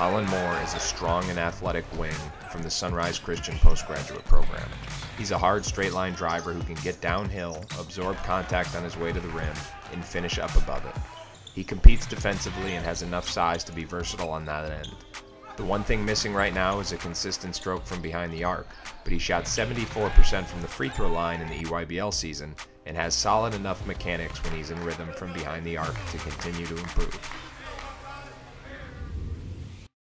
Collin Moore is a strong and athletic wing from the Sunrise Christian postgraduate program. He's a hard straight line driver who can get downhill, absorb contact on his way to the rim, and finish up above it. He competes defensively and has enough size to be versatile on that end. The one thing missing right now is a consistent stroke from behind the arc, but he shot 74% from the free throw line in the EYBL season and has solid enough mechanics when he's in rhythm from behind the arc to continue to improve.